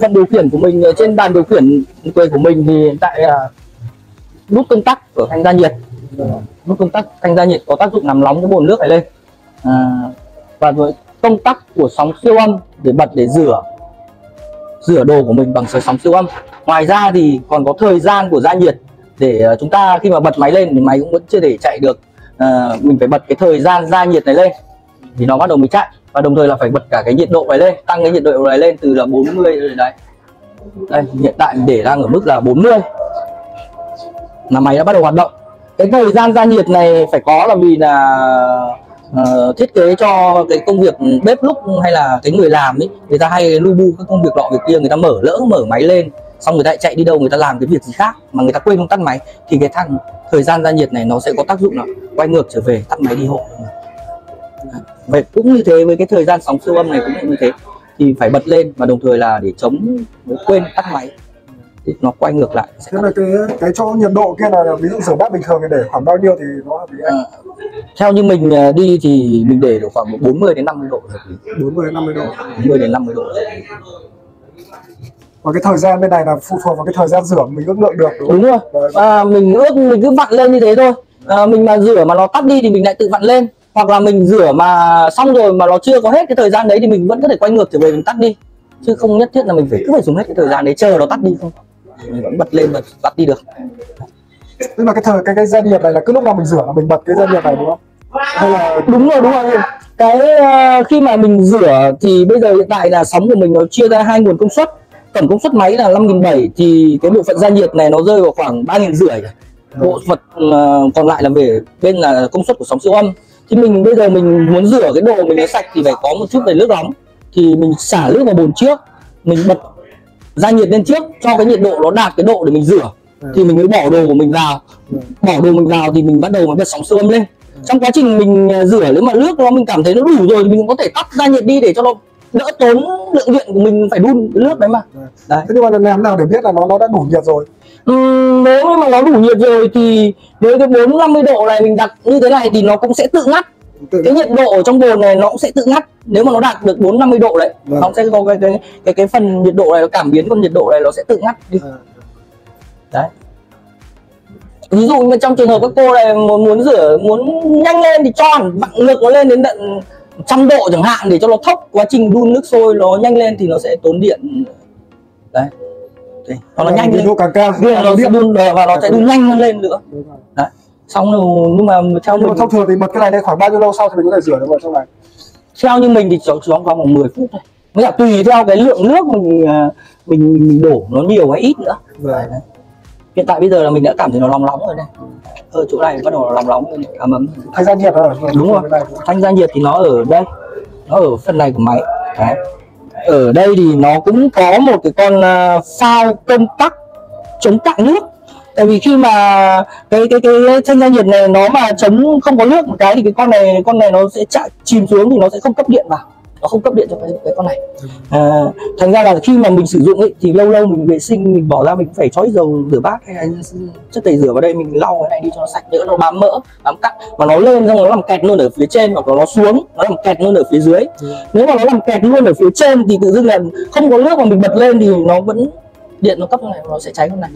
phần điều khiển của mình trên bàn điều khiển quầy của mình thì hiện tại à, nút công tắc của thanh gia nhiệt. Nút công tắc thanh gia nhiệt có tác dụng làm nóng cái bồn nước này lên. À, và với công tắc của sóng siêu âm để bật để rửa rửa đồ của mình bằng sóng siêu âm. Ngoài ra thì còn có thời gian của gia nhiệt để à, chúng ta khi mà bật máy lên thì máy cũng vẫn chưa để chạy được. À, mình phải bật cái thời gian gia nhiệt này lên thì nó bắt đầu mới chạy và đồng thời là phải bật cả cái nhiệt độ này lên tăng cái nhiệt độ này lên từ là 40 rồi đấy. Đây hiện tại mình để đang ở mức là 40 là máy đã bắt đầu hoạt động. Cái thời gian gia nhiệt này phải có là vì là uh, thiết kế cho cái công việc bếp lúc hay là cái người làm ấy. Người ta hay lu bu các công việc lọ việc kia người ta mở lỡ mở máy lên. Xong người ta chạy đi đâu người ta làm cái việc gì khác mà người ta quên không tắt máy. Thì cái thằng thời gian gia nhiệt này nó sẽ có tác dụng là quay ngược trở về tắt máy đi hộ vậy cũng như thế với cái thời gian sóng siêu âm này cũng như thế thì phải bật lên và đồng thời là để chống quên tắt máy. Thì nó quay ngược lại thế là cái cái chỗ nhiệt độ kia là ví dụ rửa bát bình thường thì để khoảng bao nhiêu thì nó hợp lý anh Ờ, theo như mình ờ, đi thì mình để được khoảng 40 đến 50 độ là hợp lý. 40 đến 50 độ. 40 đến 50 độ và cái thời gian bên này là phụ thuộc vào cái thời gian rửa mình ước lượng được đúng không? đúng rồi. À, mình ước mình cứ vặn lên như thế thôi. À, mình mà rửa mà nó tắt đi thì mình lại tự vặn lên hoặc là mình rửa mà xong rồi mà nó chưa có hết cái thời gian đấy thì mình vẫn có thể quay ngược trở về mình tắt đi. Chứ không nhất thiết là mình phải cứ phải dùng hết cái thời gian đấy chờ nó tắt đi không. Mình vẫn bật lên và tắt đi được. Tức là cái thời cái cái gia nhiệt này là cứ lúc nào mình rửa là mình bật cái gia nhiệt này đúng không? Hay là đúng rồi đúng rồi. Cái ờ, khi mà mình rửa thì bây giờ hiện tại là sóng của mình nó chia ra hai nguồn công suất. Tổng công suất máy là 5.700 thì cái bộ phận gia nhiệt này nó rơi vào khoảng 3.500 bộ phận ờ, còn lại là về bên là công suất của sóng siêu âm thì mình bây giờ mình muốn rửa cái đồ mình nó sạch thì phải có một chút về nước nóng. Thì mình xả nước vào bồn trước mình bật gia nhiệt lên trước cho cái nhiệt độ nó đạt cái độ để mình rửa. Thì mình mới bỏ đồ của mình vào. Bỏ đồ mình vào thì mình bắt đầu mới bật sóng siêu âm lên trong quá trình mình ờ, rửa nếu mà nước nó mình cảm thấy nó đủ rồi thì mình cũng có thể tắt gia nhiệt đi để cho nó đỡ tốn lượng điện của mình phải đun cái nước đấy mà. Đấy. Thế nhưng mà làm nào để biết là nó nó đã đủ nhiệt rồi? Ừm, nếu như mà nó đủ nhiệt rồi thì với cái 4 50 độ này mình đặt như thế này thì nó cũng sẽ tự ngắt. Tự cái nhiệt độ ở trong bồn này nó cũng sẽ tự ngắt nếu mà nó đạt được 4 50 độ đấy. Vâng. nó sẽ có cái cái cái cái phần nhiệt độ này nó cảm biến con nhiệt độ này nó sẽ tự ngắt đi. À, đấy. Ví dụ như trong trường hợp các cô này muốn muốn rửa muốn nhanh lên thì cho hẳn vặn ngược nó lên đến tận trăm độ chẳng hạn để cho nó thốc quá trình đun nước sôi nó nhanh lên thì nó sẽ tốn điện. Đấy. Đấy, nó nó nhanh lên. độ càng cao Đưa nó sẽ điện. đun và nó sẽ đun nhanh hơn lên nữa. Đấy. Xong rồi nhưng mà theo nhưng mình thông thường thì bật cái này lên khoảng bao nhiêu lâu sau thì mình có thể rửa được vào trong này? Theo như mình thì chỉ trong vòng 10 phút thôi. Mới cả tùy theo cái lượng nước mình à, mình mình đổ nó nhiều hay ít nữa. Vâng. Hiện tại bây giờ là mình đã cảm thấy nó nóng nóng rồi đây ở chỗ này bắt đầu nó nóng nóng lên ấm ấm thay ra nhiệt rồi đúng rồi. Này. thanh gia nhiệt thì nó ở đây. Nó ở phần này của máy. Đấy. ở đây thì nó cũng có một cái con à, phao công tắc chống cạn nước. Tại vì khi mà cái cái cái thanh gia nhiệt này nó mà chống không có nước một cái thì cái con này con này nó sẽ chạy chìm xuống thì nó sẽ không cấp điện vào nó không cấp điện cho cái, cái con này. À, thành ra là khi mà mình sử dụng ấy thì lâu lâu mình vệ sinh mình bỏ ra mình phải chói dầu rửa bát hay là chất tẩy rửa vào đây mình lau cái này đi cho nó sạch đỡ nó bám mỡ bám cặn. Mà nó lên xong nó làm kẹt luôn ở phía trên hoặc là nó xuống nó làm kẹt luôn ở phía dưới. Nếu mà nó làm kẹt luôn ở phía trên thì tự dưng là không có nước mà mình bật lên thì nó vẫn điện nó cấp này nó sẽ cháy con này